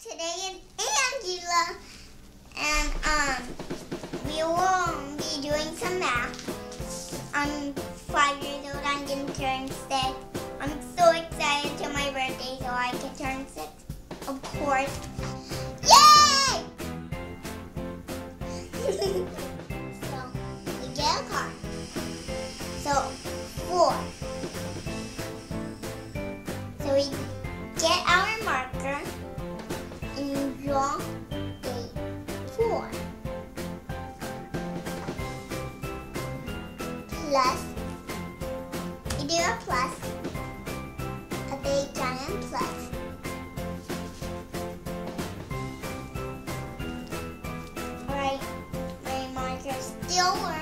Today is Angela, and um, we will be doing some math. I'm five years old. I'm gonna turn six. I'm so excited to my birthday so I can turn six. Of course. Plus, we do a plus, a big giant plus. Alright, my marker still works.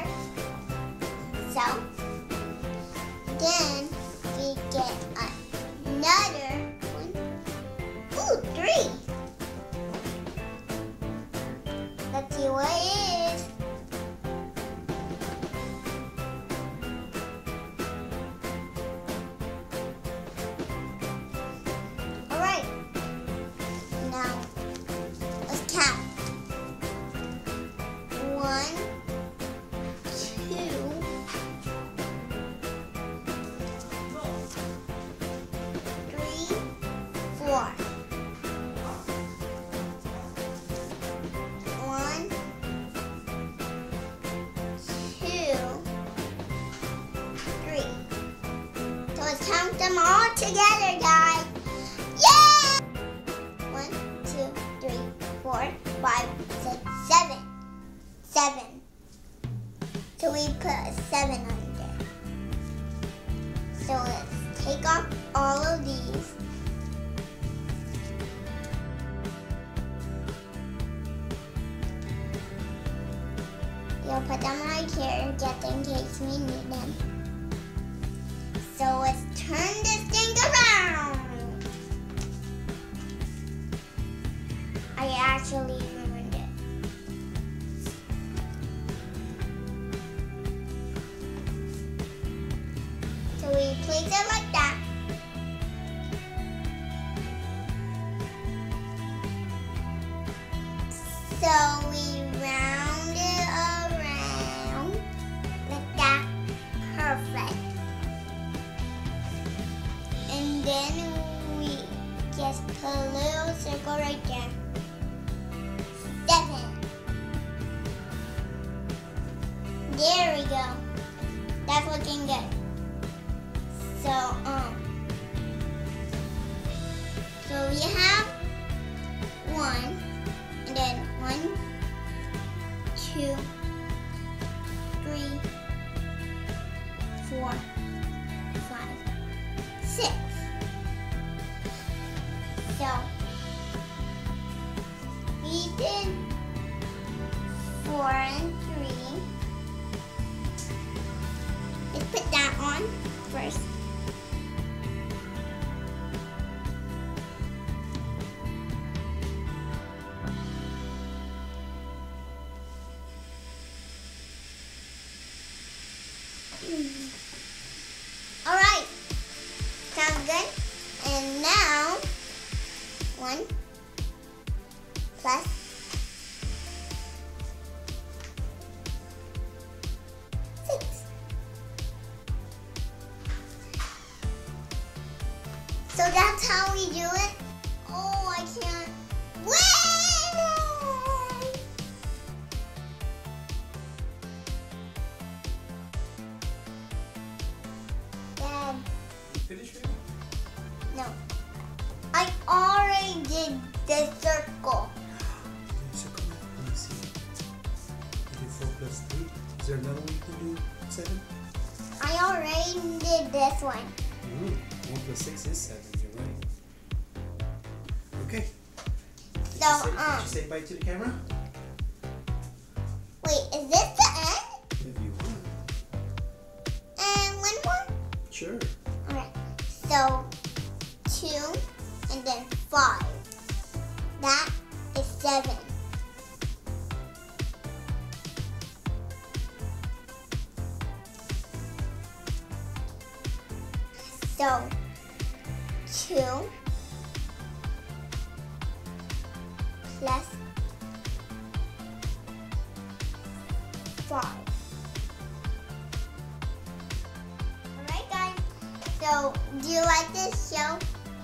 One, two, three, four. One, two, three. So let's count them all together, guys. Yeah! One, two, three, four, five, six, seven. Seven. So we put a seven there. So let's take off all of these. We'll put them right here just in case we need them. So let's turn this thing around. I actually a little circle right there. Seven. There we go. That's looking good. So, um, so we have one, and then one, two, So, we did four and three. Let's put that on first. All plus six. So that's how we do it. Oh, I can't. Wait! Dad, Finish it? no. I already did the. Circle. Plus three. Is there another one you can do? Seven? I already did this one. Mm, one plus six is seven. You're right. Okay. Did So, you say, um, did you say bye to the camera? Wait, is this the end? If you want. And one more? Sure. Alright. So, two and then five. That is seven. So, two plus 5. Alright guys, so do you like this show?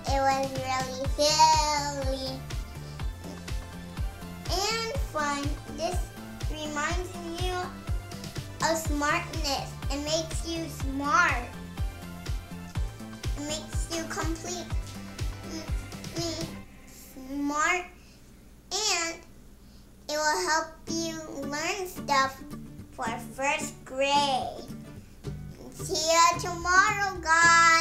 It was really silly and fun. This reminds you of smartness. It makes you smart. It makes you completely smart and it will help you learn stuff for first grade. See you tomorrow, guys.